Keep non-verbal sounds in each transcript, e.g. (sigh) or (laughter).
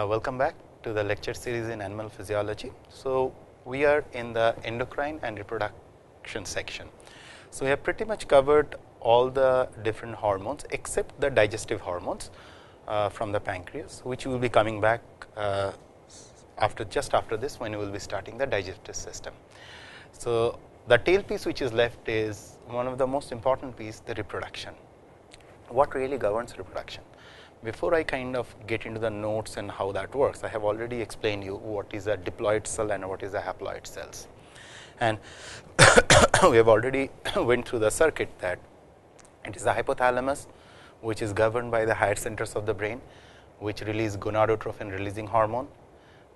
Uh, welcome back to the lecture series in animal physiology. So, we are in the endocrine and reproduction section. So, we have pretty much covered all the different hormones except the digestive hormones uh, from the pancreas, which will be coming back uh, after just after this when we will be starting the digestive system. So, the tail piece which is left is one of the most important piece the reproduction. What really governs reproduction? Before I kind of get into the notes and how that works, I have already explained you what is a diploid cell and what is a haploid cells. And (coughs) we have already (coughs) went through the circuit that it is the hypothalamus which is governed by the higher centers of the brain which release gonadotrophin releasing hormone.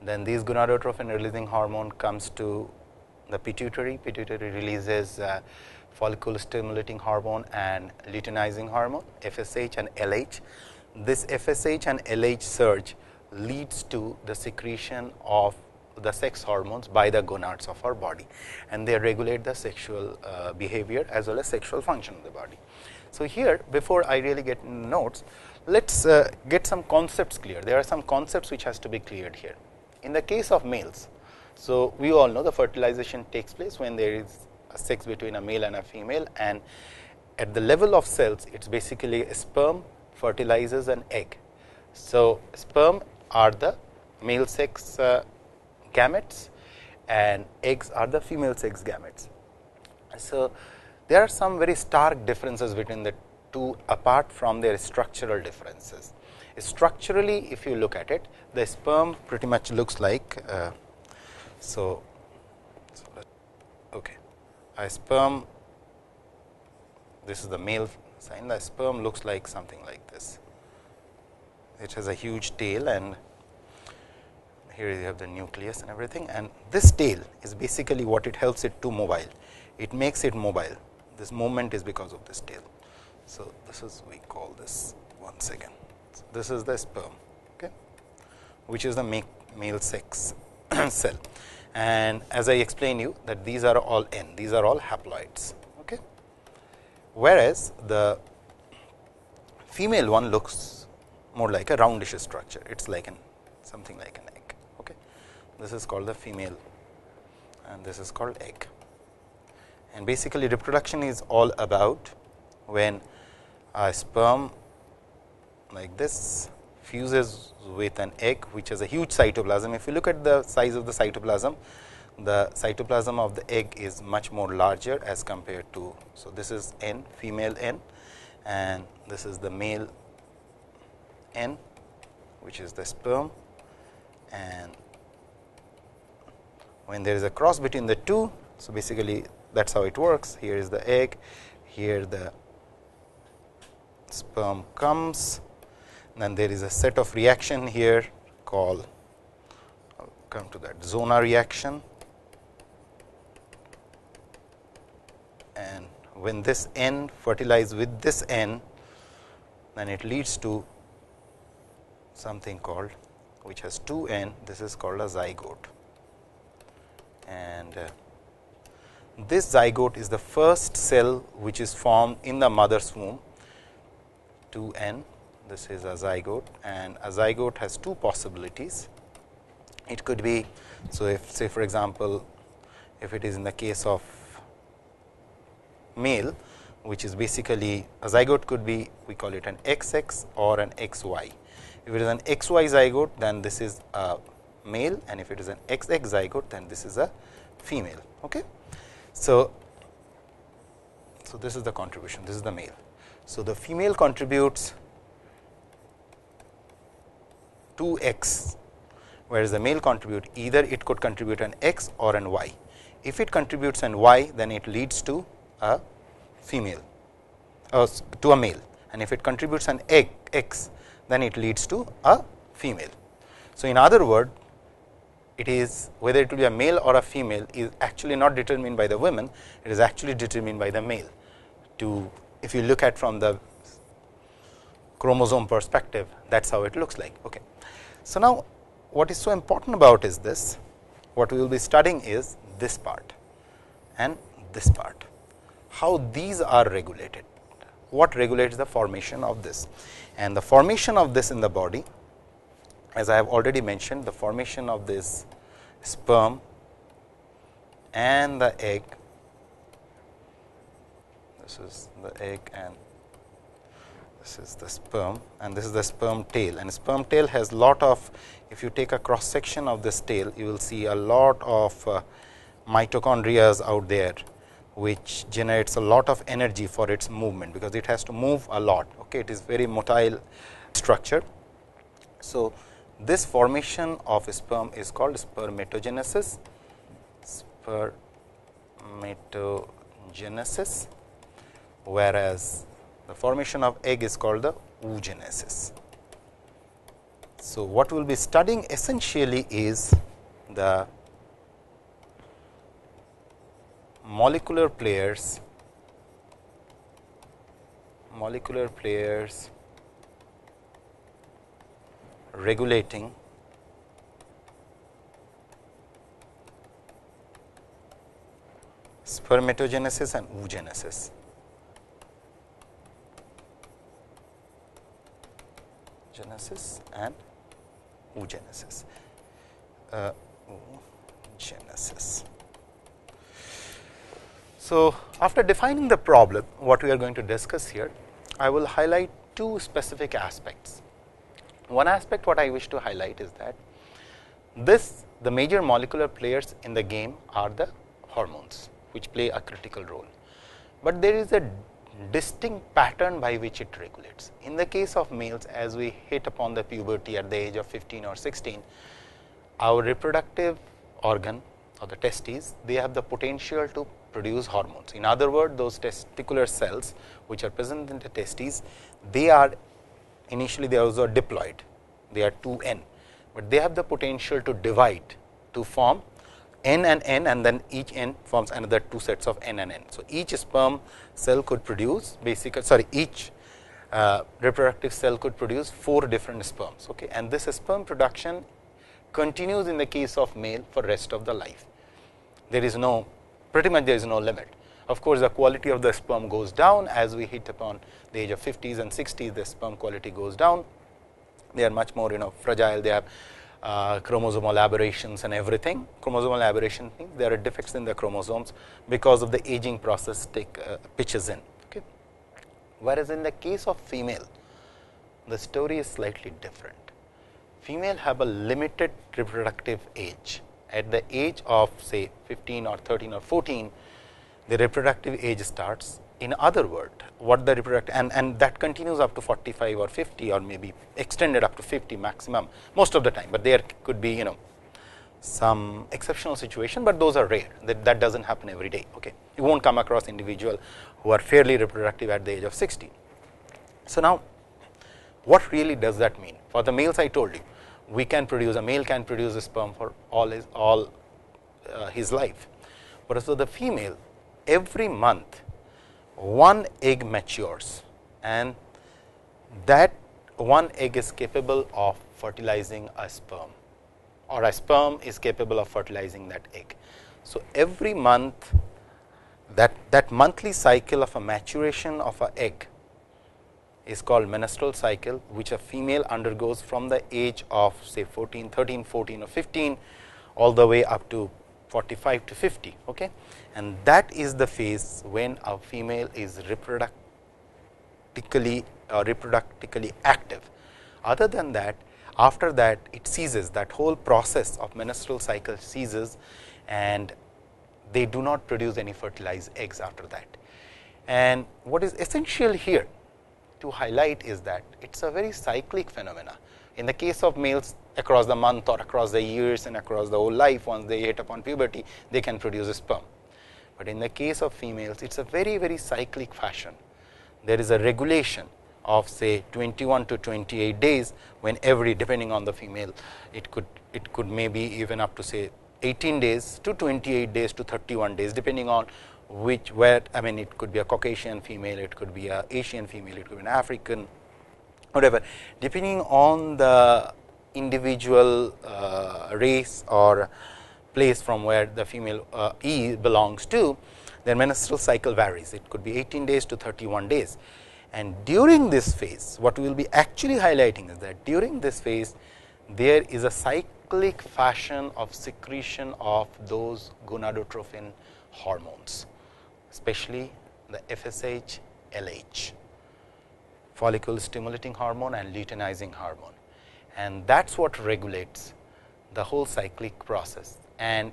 Then these gonadotrophin releasing hormone comes to the pituitary, pituitary releases uh, follicle stimulating hormone and luteinizing hormone FSH and LH. This FSH and LH surge leads to the secretion of the sex hormones by the gonads of our body and they regulate the sexual uh, behavior as well as sexual function of the body. So, here before I really get notes, let us uh, get some concepts clear. There are some concepts which has to be cleared here. In the case of males, so we all know the fertilization takes place when there is a sex between a male and a female and at the level of cells it is basically a sperm fertilizes an egg. So, sperm are the male sex uh, gametes and eggs are the female sex gametes. So, there are some very stark differences between the two apart from their structural differences. Structurally if you look at it the sperm pretty much looks like uh, so, so okay a sperm this is the male sign the sperm looks like something like this it has a huge tail and here you have the nucleus and everything and this tail is basically what it helps it to mobile it makes it mobile this movement is because of this tail. So, this is we call this one second. So, this is the sperm okay, which is the male sex (clears throat) cell and as I explained you that these are all n these are all haploids. Whereas, the female one looks more like a roundish structure it is like an something like an egg. Okay. This is called the female and this is called egg and basically reproduction is all about when a sperm like this fuses with an egg which has a huge cytoplasm. If you look at the size of the cytoplasm, the cytoplasm of the egg is much more larger as compared to. So, this is N female N and this is the male N which is the sperm and when there is a cross between the two. So, basically that is how it works. Here is the egg, here the sperm comes, then there is a set of reaction here called come to that zona reaction. And when this N fertilize with this N, then it leads to something called which has 2 N, this is called a zygote. And uh, this zygote is the first cell which is formed in the mother's womb 2 n this is a zygote and a zygote has two possibilities. It could be so if say for example, if it is in the case of male which is basically a zygote could be we call it an XX or an XY. If it is an XY zygote then this is a male and if it is an XX zygote then this is a female. Okay. So, so this is the contribution, this is the male. So, the female contributes 2 x, whereas the male contribute either it could contribute an x or an y. If it contributes an y, then it leads to a female to a male and if it contributes an egg x, then it leads to a female. So, in other word it is whether it will be a male or a female is actually not determined by the women, it is actually determined by the male. To if you look at from the chromosome perspective, that is how it looks like. Okay. So, now what is so important about is this, what we will be studying is this part and this part, how these are regulated, what regulates the formation of this? And the formation of this in the body as I have already mentioned the formation of this sperm and the egg. This is the egg and this is the sperm and this is the sperm tail. And sperm tail has lot of if you take a cross section of this tail you will see a lot of uh, mitochondria out there which generates a lot of energy for its movement because it has to move a lot okay? It is very motile structure. So this formation of sperm is called spermatogenesis. Spermatogenesis whereas the formation of egg is called the oogenesis. So, what we will be studying essentially is the molecular players molecular players regulating spermatogenesis and oogenesis. Genesis and oogenesis. Uh, oogenesis. So, after defining the problem, what we are going to discuss here, I will highlight two specific aspects. One aspect what I wish to highlight is that this the major molecular players in the game are the hormones which play a critical role, but there is a distinct pattern by which it regulates. In the case of males as we hit upon the puberty at the age of 15 or 16, our reproductive organ or the testes they have the potential to produce hormones. In other words, those testicular cells which are present in the testes, they are initially they are also diploid, they are 2 n, but they have the potential to divide to form n and n and then each n forms another two sets of n and n. So, each sperm cell could produce basically sorry each uh, reproductive cell could produce 4 different sperms okay. and this sperm production continues in the case of male for rest of the life. There is no pretty much there is no limit. Of course, the quality of the sperm goes down as we hit upon the age of 50s and 60s, the sperm quality goes down. They are much more you know fragile, they have uh, chromosomal aberrations and everything. Chromosomal aberration means there are defects in the chromosomes because of the aging process take uh, pitches in. Okay. Whereas, in the case of female, the story is slightly different. Female have a limited reproductive age at the age of say 15 or 13 or 14 the reproductive age starts in other word what the reproductive and, and that continues up to 45 or 50 or maybe extended up to 50 maximum most of the time, but there could be you know some exceptional situation, but those are rare that, that does not happen every day. Okay. You will not come across individual who are fairly reproductive at the age of 60. So, now what really does that mean for the males I told you we can produce a male can produce a sperm for all his all uh, his life. But so the female every month one egg matures and that one egg is capable of fertilizing a sperm or a sperm is capable of fertilizing that egg. So, every month that that monthly cycle of a maturation of a egg is called menstrual cycle which a female undergoes from the age of say 14, 13, 14 or 15 all the way up to 45 to 50. Okay. And that is the phase when a female is reproductively or uh, reproductively active. Other than that after that it ceases that whole process of menstrual cycle ceases and they do not produce any fertilized eggs after that. And what is essential here to highlight is that it is a very cyclic phenomena. In the case of males across the month or across the years and across the whole life once they hit upon puberty they can produce a sperm. But in the case of females it is a very very cyclic fashion. There is a regulation of say 21 to 28 days when every depending on the female it could it could maybe even up to say 18 days to 28 days to 31 days depending on which where I mean it could be a Caucasian female, it could be a Asian female, it could be an African whatever. Depending on the individual uh, race or place from where the female uh, E belongs to their menstrual cycle varies. It could be 18 days to 31 days. And during this phase what we will be actually highlighting is that during this phase there is a cyclic fashion of secretion of those gonadotrophin hormones, especially the FSH, LH, follicle stimulating hormone and luteinizing hormone. And that is what regulates the whole cyclic process. And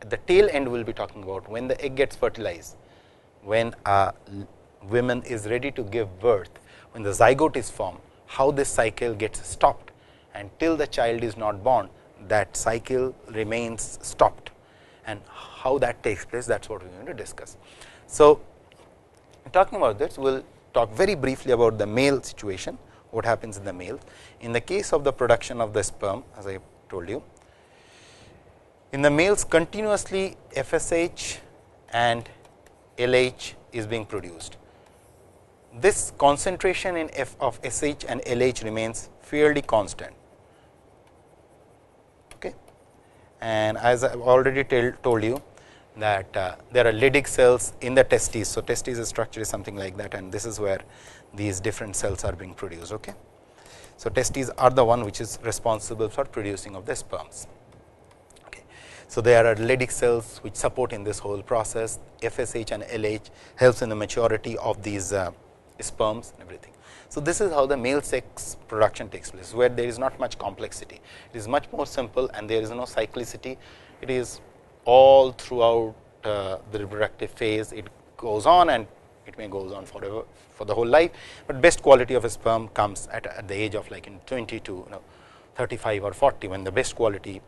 at the tail end, we will be talking about when the egg gets fertilized, when a woman is ready to give birth, when the zygote is formed, how this cycle gets stopped and till the child is not born, that cycle remains stopped and how that takes place that is what we are going to discuss. So, talking about this, we will talk very briefly about the male situation, what happens in the male. In the case of the production of the sperm, as I told you, in the males continuously FSH and LH is being produced. This concentration in F of SH and LH remains fairly constant. Okay. And as I have already told you that uh, there are Leydig cells in the testes. So, testes structure is something like that and this is where these different cells are being produced. Okay. So, testes are the one which is responsible for producing of the sperms. Okay. So, there are Leydig cells which support in this whole process FSH and LH helps in the maturity of these uh, sperms and everything. So, this is how the male sex production takes place where there is not much complexity. It is much more simple and there is no cyclicity. It is all throughout uh, the reproductive phase. It goes on and it may goes on forever for the whole life, but best quality of a sperm comes at, at the age of like in 20 to you know 35 or 40 when the best quality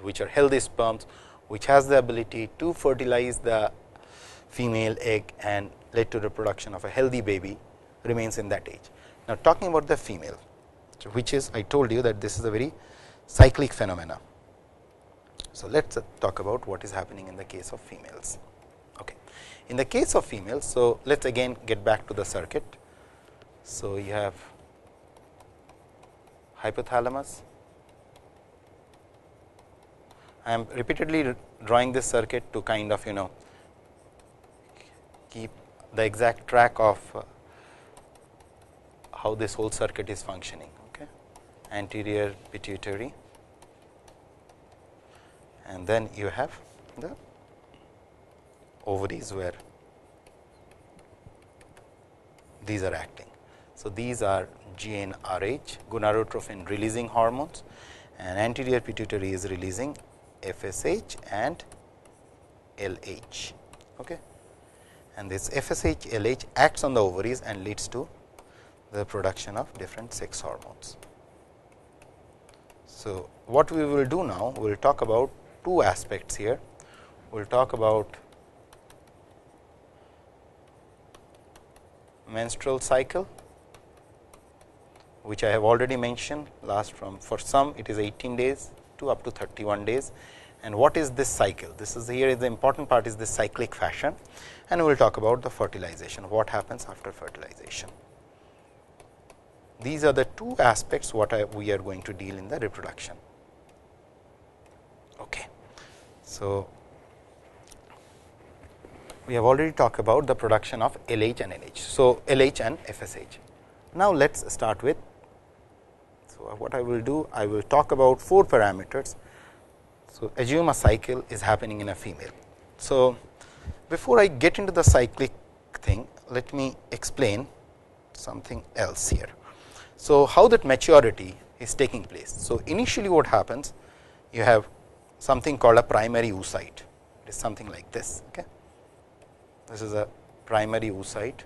which are healthy sperms which has the ability to fertilize the female egg and lead to the production of a healthy baby remains in that age. Now, talking about the female, which is I told you that this is a very cyclic phenomena. So, let us talk about what is happening in the case of females. Okay. In the case of females, so let us again get back to the circuit. So, you have hypothalamus, I am repeatedly drawing this circuit to kind of you know keep the exact track of uh, how this whole circuit is functioning. Okay. Anterior pituitary and then you have the ovaries where these are acting. So, these are GnRH gonadotrophin releasing hormones and anterior pituitary is releasing FSH and LH. Okay. And this FSH LH acts on the ovaries and leads to the production of different sex hormones. So, what we will do now, we will talk about two aspects here. We will talk about menstrual cycle, which I have already mentioned last from for some it is 18 days, to up to 31 days. And what is this cycle? This is here is the important part is this cyclic fashion and we will talk about the fertilization, what happens after fertilization. These are the two aspects what I, we are going to deal in the reproduction. Okay. So, we have already talked about the production of LH and NH. So, LH and FSH. Now, let us start with so, what I will do, I will talk about four parameters. So, assume a cycle is happening in a female. So, before I get into the cyclic thing, let me explain something else here. So, how that maturity is taking place. So, initially what happens, you have something called a primary oocyte, it is something like this. Okay. This is a primary oocyte.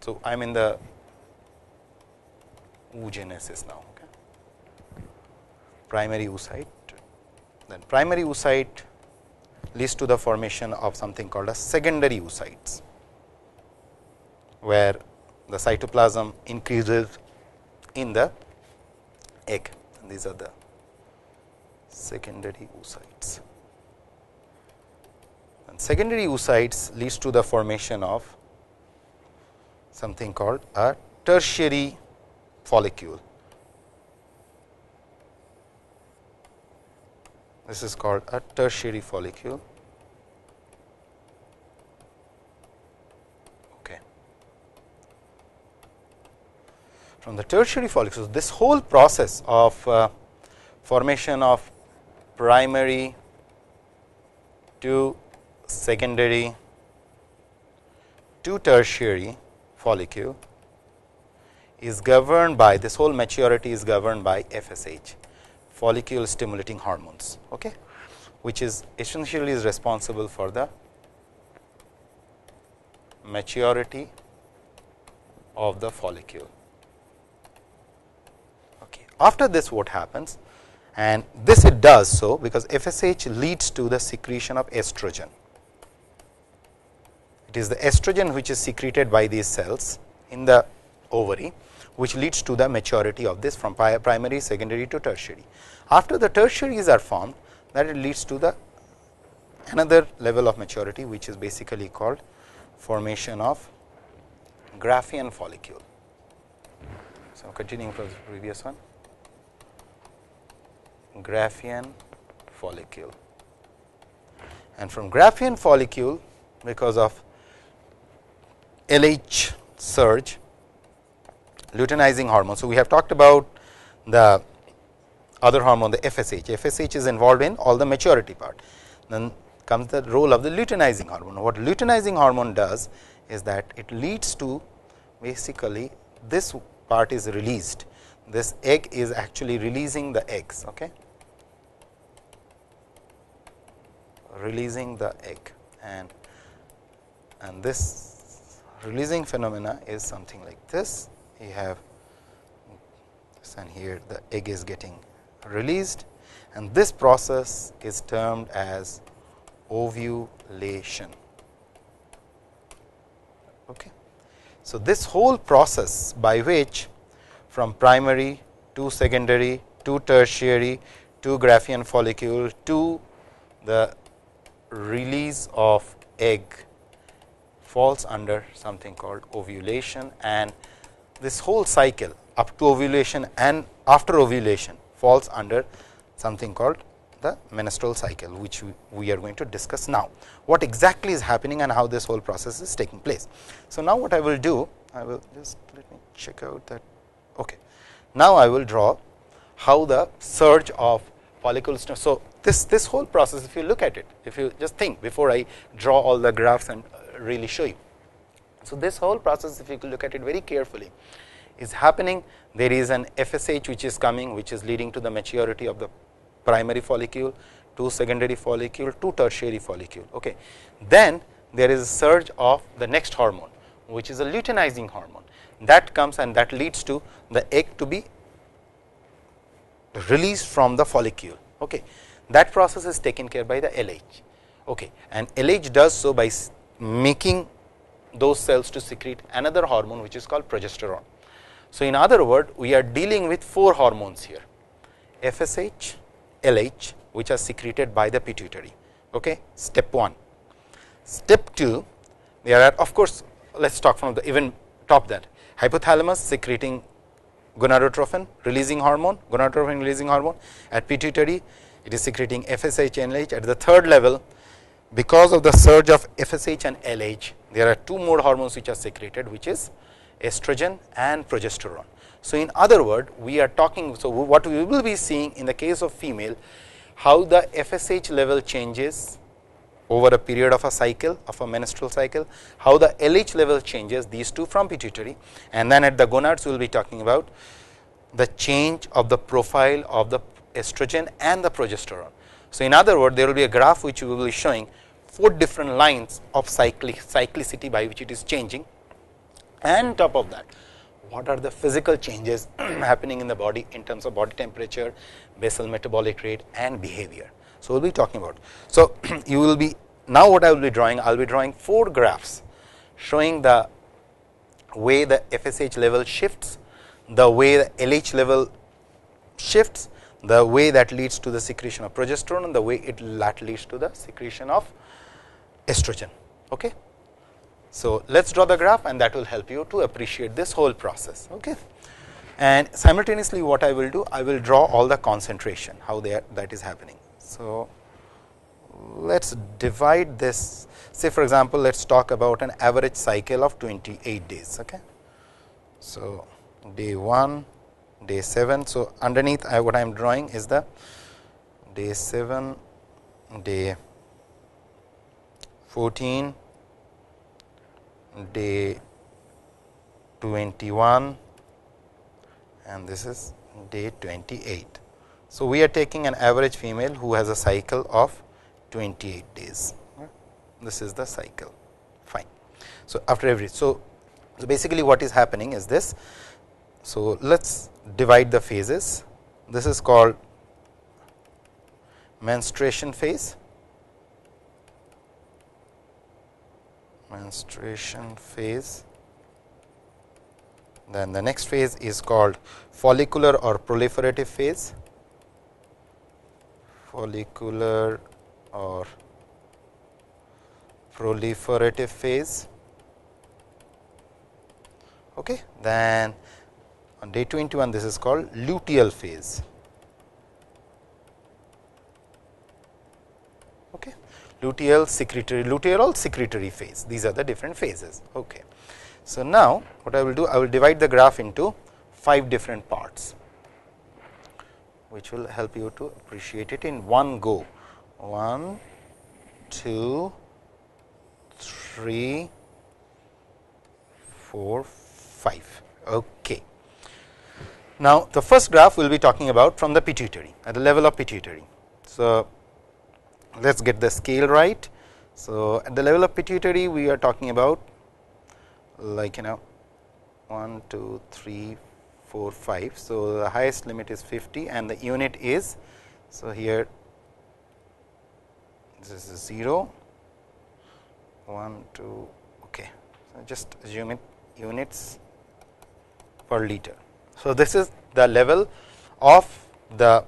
So, I am in the oogenesis now. Okay. Primary oocyte, then primary oocyte leads to the formation of something called as secondary oocytes, where the cytoplasm increases in the egg. And these are the secondary oocytes. And secondary oocytes leads to the formation of something called a tertiary follicle. This is called a tertiary follicle. Okay. From the tertiary follicles, this whole process of uh, formation of primary to secondary to tertiary follicle is governed by this whole maturity is governed by FSH follicle stimulating hormones okay? Which is essentially is responsible for the maturity of the follicle after this what happens and this it does so because FSH leads to the secretion of estrogen it is the estrogen which is secreted by these cells in the ovary which leads to the maturity of this from primary, secondary to tertiary. After the tertiaries are formed that it leads to the another level of maturity which is basically called formation of Graafian follicle. So, continuing from the previous one Graafian follicle and from Graafian follicle because of LH surge luteinizing hormone. So, we have talked about the other hormone the FSH, FSH is involved in all the maturity part. Then comes the role of the luteinizing hormone. What luteinizing hormone does is that it leads to basically this part is released, this egg is actually releasing the eggs. Okay? Releasing the egg and and this releasing phenomena is something like this you have and here the egg is getting released and this process is termed as ovulation. Okay. So, this whole process by which from primary to secondary to tertiary to Graafian follicle to the release of egg falls under something called ovulation and this whole cycle up to ovulation and after ovulation falls under something called the menstrual cycle which we are going to discuss now. What exactly is happening and how this whole process is taking place. So, now what I will do I will just let me check out that okay. Now, I will draw how the surge of So, this this whole process if you look at it if you just think before I draw all the graphs and uh, really show you. So, this whole process if you look at it very carefully is happening there is an FSH which is coming which is leading to the maturity of the primary follicle to secondary follicle to tertiary follicle. Okay. Then there is a surge of the next hormone which is a luteinizing hormone that comes and that leads to the egg to be released from the follicle. Okay. That process is taken care by the LH okay. and LH does so by making those cells to secrete another hormone which is called progesterone. So, in other words we are dealing with four hormones here FSH, LH which are secreted by the pituitary okay step 1. Step 2 there are of course, let us talk from the even top that hypothalamus secreting gonadotropin releasing hormone gonadotropin releasing hormone at pituitary it is secreting FSH and LH at the third level because of the surge of FSH and LH there are two more hormones which are secreted which is estrogen and progesterone. So, in other word we are talking so what we will be seeing in the case of female how the FSH level changes over a period of a cycle of a menstrual cycle, how the LH level changes these two from pituitary and then at the gonads we will be talking about the change of the profile of the estrogen and the progesterone. So, in other words there will be a graph which we will be showing four different lines of cyclic cyclicity by which it is changing and top of that what are the physical changes (clears throat) happening in the body in terms of body temperature, basal metabolic rate and behavior. So, we will be talking about. So, (clears throat) you will be now what I will be drawing I will be drawing four graphs showing the way the FSH level shifts, the way the LH level shifts, the way that leads to the secretion of progesterone and the way it that leads to the secretion of estrogen. Okay. So, let us draw the graph and that will help you to appreciate this whole process. Okay. And simultaneously what I will do, I will draw all the concentration, how they are, that is happening. So, let us divide this, say for example, let us talk about an average cycle of 28 days. Okay. So, day 1, day 7. So, underneath I, what I am drawing is the day 7, day 14, day 21 and this is day 28. So, we are taking an average female who has a cycle of 28 days. This is the cycle fine. So, after every so, so basically what is happening is this. So, let us divide the phases this is called menstruation phase menstruation phase then the next phase is called follicular or proliferative phase follicular or proliferative phase. Okay. Then on day 21 this is called luteal phase. Okay. Luteal secretory, luteal secretory phase these are the different phases. Okay. So, now what I will do I will divide the graph into 5 different parts which will help you to appreciate it in one go 1, 2, 3, 4, 5. Okay. Now, the first graph we will be talking about from the pituitary at the level of pituitary. So, let us get the scale right. So, at the level of pituitary we are talking about like you know 1, 2, 3, 4, 5. So, the highest limit is 50 and the unit is, so here this is 0, 1, 2, okay. So, just assume it units per liter. So, this is the level of the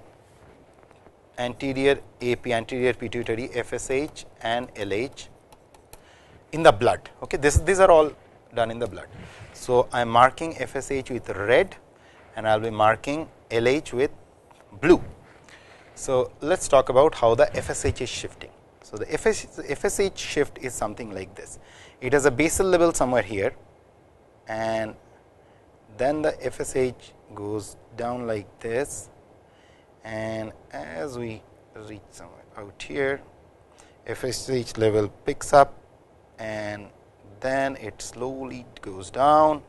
anterior AP anterior pituitary FSH and LH in the blood. Okay. This, these are all done in the blood. So, I am marking FSH with red and I will be marking LH with blue. So, let us talk about how the FSH is shifting. So, the FSH shift is something like this. It has a basal level somewhere here and then the FSH goes down like this and as we reach somewhere out here FSH level picks up and then it slowly goes down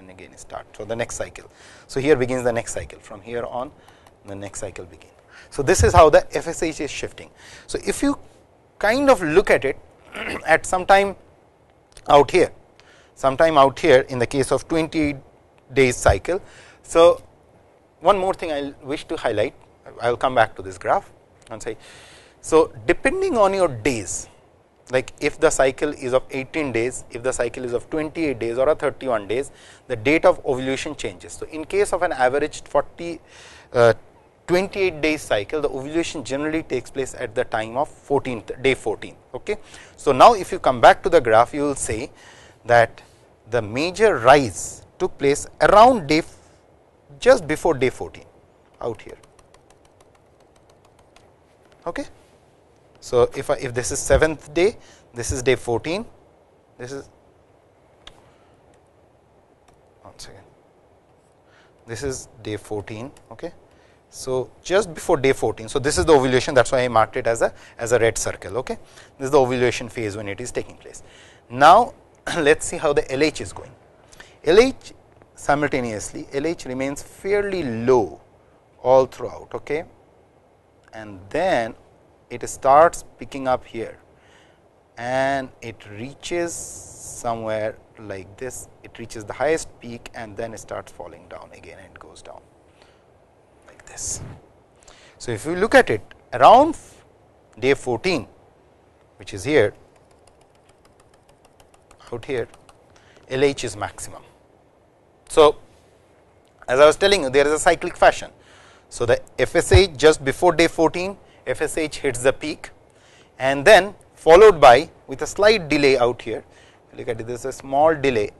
and again start. So, the next cycle. So, here begins the next cycle from here on the next cycle begins. So, this is how the FSH is shifting. So, if you kind of look at it (clears throat) at some time out here, sometime out here in the case of 20 days cycle. So, one more thing I wish to highlight, I will come back to this graph and say. So, depending on your days, like if the cycle is of 18 days, if the cycle is of 28 days or a 31 days, the date of ovulation changes. So, in case of an averaged 40 uh, 28 days cycle, the ovulation generally takes place at the time of 14th day 14. Okay. So, now if you come back to the graph, you will say that the major rise took place around day just before day 14 out here. Okay. So, if I, if this is seventh day, this is day 14, this is one second, this is day 14. Okay. So, just before day 14. So, this is the ovulation that is why I marked it as a as a red circle. Okay. This is the ovulation phase when it is taking place. Now, (clears throat) let us see how the LH is going. LH simultaneously LH remains fairly low all throughout okay. and then it starts picking up here and it reaches somewhere like this it reaches the highest peak and then it starts falling down again and goes down like this. So, if you look at it around day 14 which is here out here LH is maximum. So, as I was telling you there is a cyclic fashion. So, the FSH just before day 14 FSH hits the peak and then followed by with a slight delay out here look at it there is a small delay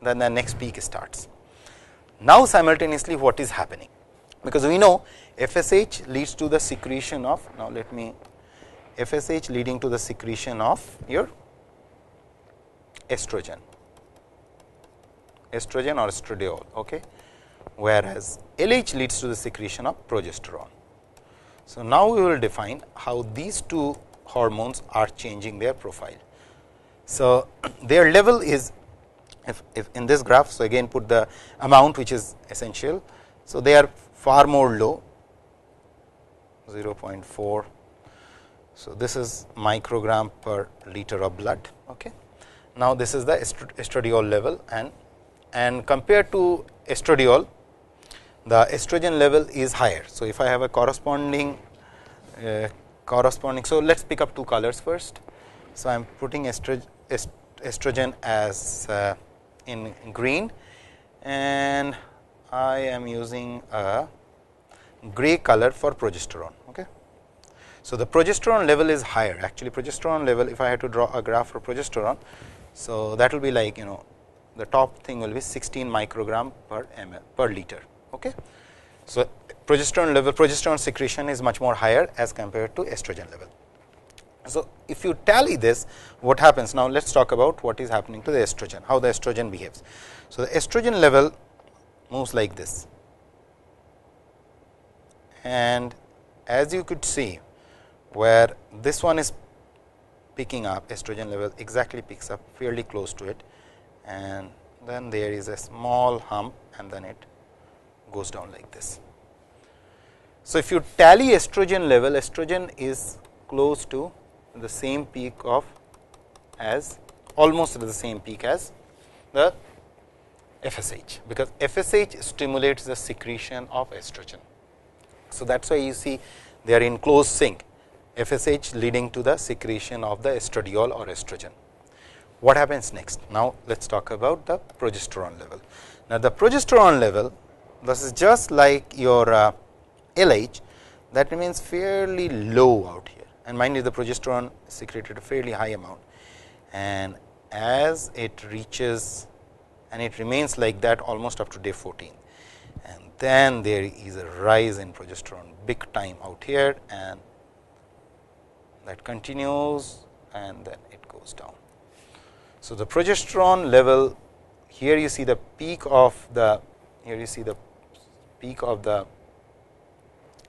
then the next peak starts. Now, simultaneously what is happening because we know FSH leads to the secretion of now let me FSH leading to the secretion of your estrogen estrogen or estradiol, okay, whereas LH leads to the secretion of progesterone. So, now we will define how these two hormones are changing their profile. So, (clears throat) their level is if, if in this graph. So, again put the amount which is essential. So, they are far more low 0.4. So, this is microgram per liter of blood. Okay. Now, this is the estradiol level and and compared to estradiol the estrogen level is higher. So, if I have a corresponding uh, corresponding. So, let us pick up two colors first. So, I am putting estrogen, estrogen as uh, in green and I am using a gray color for progesterone. Okay. So, the progesterone level is higher actually progesterone level if I had to draw a graph for progesterone. So, that will be like you know the top thing will be 16 microgram per ml per liter. Okay. So, progesterone level progesterone secretion is much more higher as compared to estrogen level. So, if you tally this what happens now let us talk about what is happening to the estrogen how the estrogen behaves. So, the estrogen level moves like this and as you could see where this one is picking up estrogen level exactly picks up fairly close to it and then there is a small hump and then it goes down like this. So, if you tally estrogen level, estrogen is close to the same peak of as almost the same peak as the FSH, because FSH stimulates the secretion of estrogen. So, that is why you see they are in close sync FSH leading to the secretion of the estradiol or estrogen. What happens next? Now, let us talk about the progesterone level. Now, the progesterone level this is just like your uh, LH that remains fairly low out here and mind you the progesterone secreted a fairly high amount and as it reaches and it remains like that almost up to day 14 and then there is a rise in progesterone big time out here and that continues and then it goes down. So, the progesterone level here you see the peak of the here you see the peak of the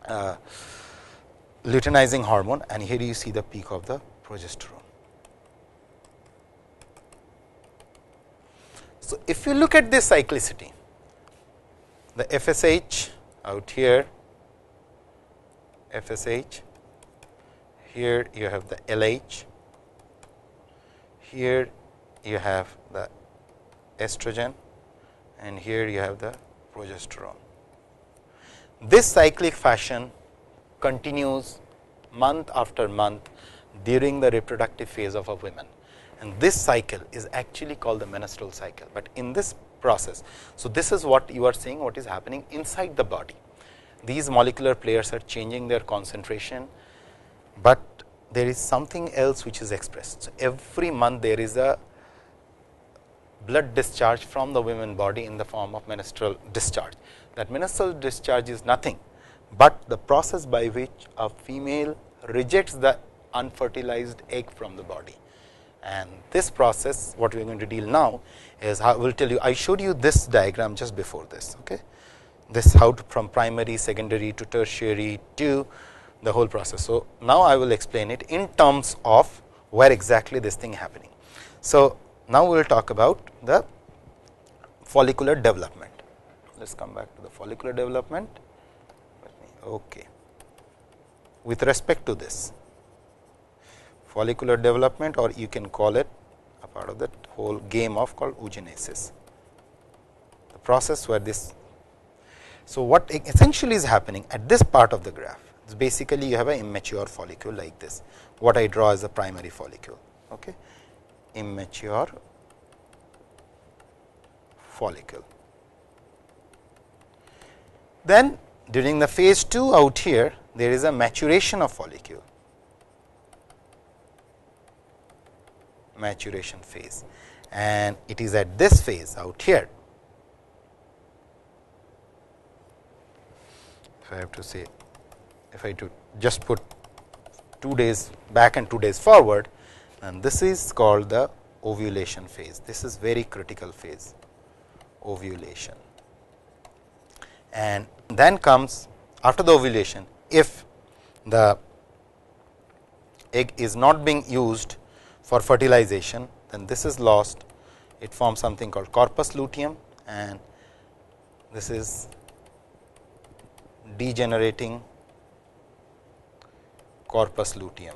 uh, luteinizing hormone and here you see the peak of the progesterone. So, if you look at this cyclicity, the FSH out here, FSH, here you have the LH, here you have the estrogen and here you have the progesterone. This cyclic fashion continues month after month during the reproductive phase of a woman and this cycle is actually called the menstrual cycle, but in this process. So, this is what you are seeing what is happening inside the body. These molecular players are changing their concentration, but there is something else which is expressed. So, every month there is a blood discharge from the women body in the form of menstrual discharge that menstrual discharge is nothing, but the process by which a female rejects the unfertilized egg from the body. And this process what we are going to deal now is I will tell you I showed you this diagram just before this. Okay, This how to from primary, secondary to tertiary to the whole process. So, now I will explain it in terms of where exactly this thing happening. So, now we will talk about the follicular development let us come back to the follicular development. Okay. With respect to this follicular development or you can call it a part of that whole game of called oogenesis, the process where this. So, what essentially is happening at this part of the graph is basically you have an immature follicle like this, what I draw as a primary follicle, okay. Immature follicle. Then during the phase 2 out here there is a maturation of follicle, maturation phase and it is at this phase out here. If I have to say if I to just put 2 days back and 2 days forward and this is called the ovulation phase. This is very critical phase ovulation. And then comes after the ovulation, if the egg is not being used for fertilization, then this is lost. It forms something called corpus luteum and this is degenerating corpus luteum.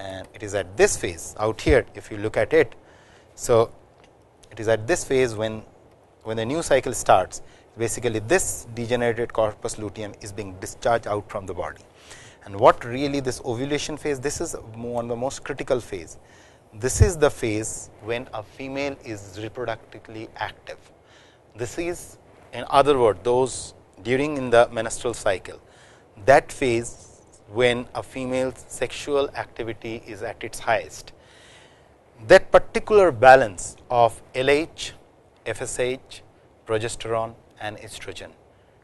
And it is at this phase out here, if you look at it. So, it is at this phase when, when the new cycle starts, basically this degenerated corpus luteum is being discharged out from the body. And what really this ovulation phase, this is one of the most critical phase. This is the phase when a female is reproductively active. This is in other words those during in the menstrual cycle that phase when a female's sexual activity is at its highest. That particular balance of LH, FSH, progesterone and estrogen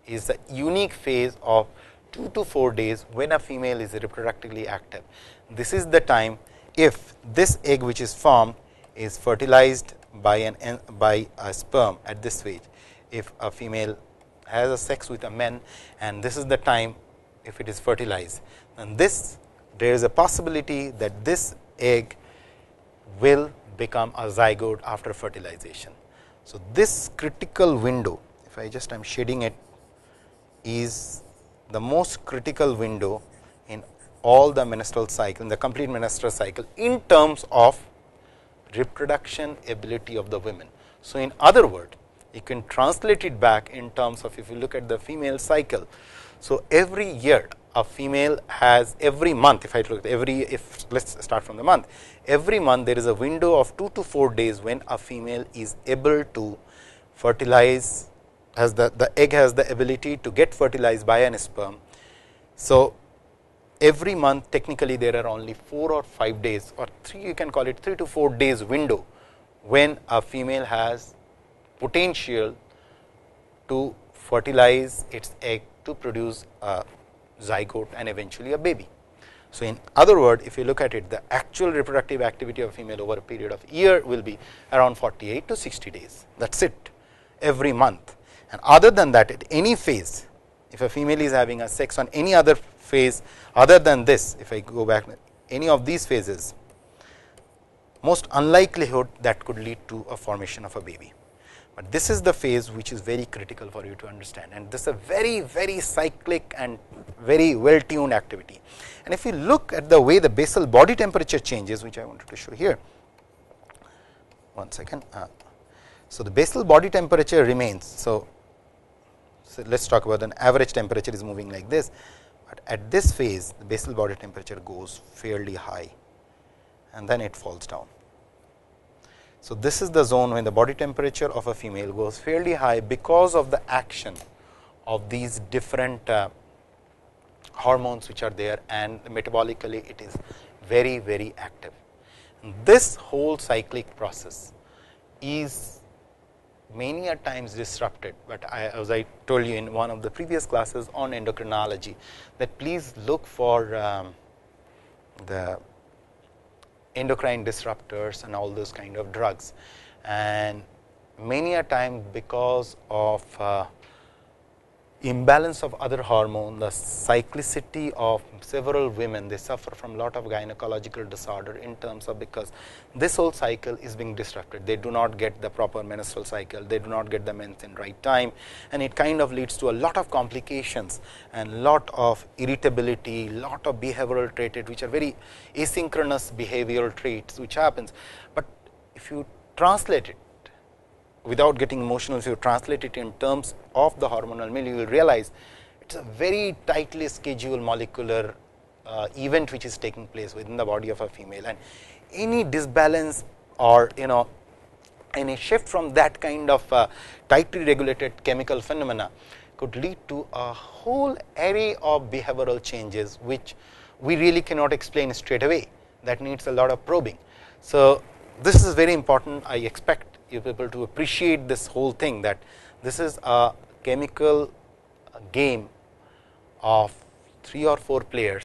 is the unique phase of 2 to 4 days when a female is reproductively active. This is the time if this egg which is formed is fertilized by an by a sperm at this stage. If a female has a sex with a man and this is the time if it is fertilized and this there is a possibility that this egg will become a zygote after fertilization. So, this critical window if I just I am shading it is the most critical window in all the menstrual cycle in the complete menstrual cycle in terms of reproduction ability of the women. So, in other words you can translate it back in terms of if you look at the female cycle. So, every year a female has every month if I look at every if let us start from the month every month there is a window of 2 to 4 days when a female is able to fertilize has the, the egg has the ability to get fertilized by an sperm. So, every month technically there are only 4 or 5 days or 3 you can call it 3 to 4 days window when a female has potential to fertilize its egg to produce a zygote and eventually a baby. So, in other words, if you look at it the actual reproductive activity of female over a period of year will be around 48 to 60 days that is it every month and other than that at any phase if a female is having a sex on any other phase other than this if I go back any of these phases most unlikelihood that could lead to a formation of a baby. But this is the phase which is very critical for you to understand and this is a very very cyclic and very well tuned activity. And if you look at the way the basal body temperature changes which I wanted to show here one second. Uh, so, the basal body temperature remains. So, so, let us talk about an average temperature is moving like this, but at this phase the basal body temperature goes fairly high and then it falls down. So, this is the zone when the body temperature of a female goes fairly high because of the action of these different uh, hormones which are there and metabolically it is very very active. This whole cyclic process is many a times disrupted, but I, as I told you in one of the previous classes on endocrinology that please look for um, the endocrine disruptors and all those kind of drugs. And many a time because of uh, imbalance of other hormone, the cyclicity of several women, they suffer from lot of gynecological disorder in terms of because this whole cycle is being disrupted. They do not get the proper menstrual cycle, they do not get the mens in right time and it kind of leads to a lot of complications and lot of irritability, lot of behavioral traits which are very asynchronous behavioral traits which happens. But if you translate it without getting emotional, if you translate it in terms of the hormonal milieu, you will realize it is a very tightly scheduled molecular uh, event which is taking place within the body of a female. And any disbalance or you know any shift from that kind of uh, tightly regulated chemical phenomena could lead to a whole array of behavioral changes which we really cannot explain straight away. That needs a lot of probing. So, this is very important. I expect you people to appreciate this whole thing that this is a chemical game of 3 or 4 players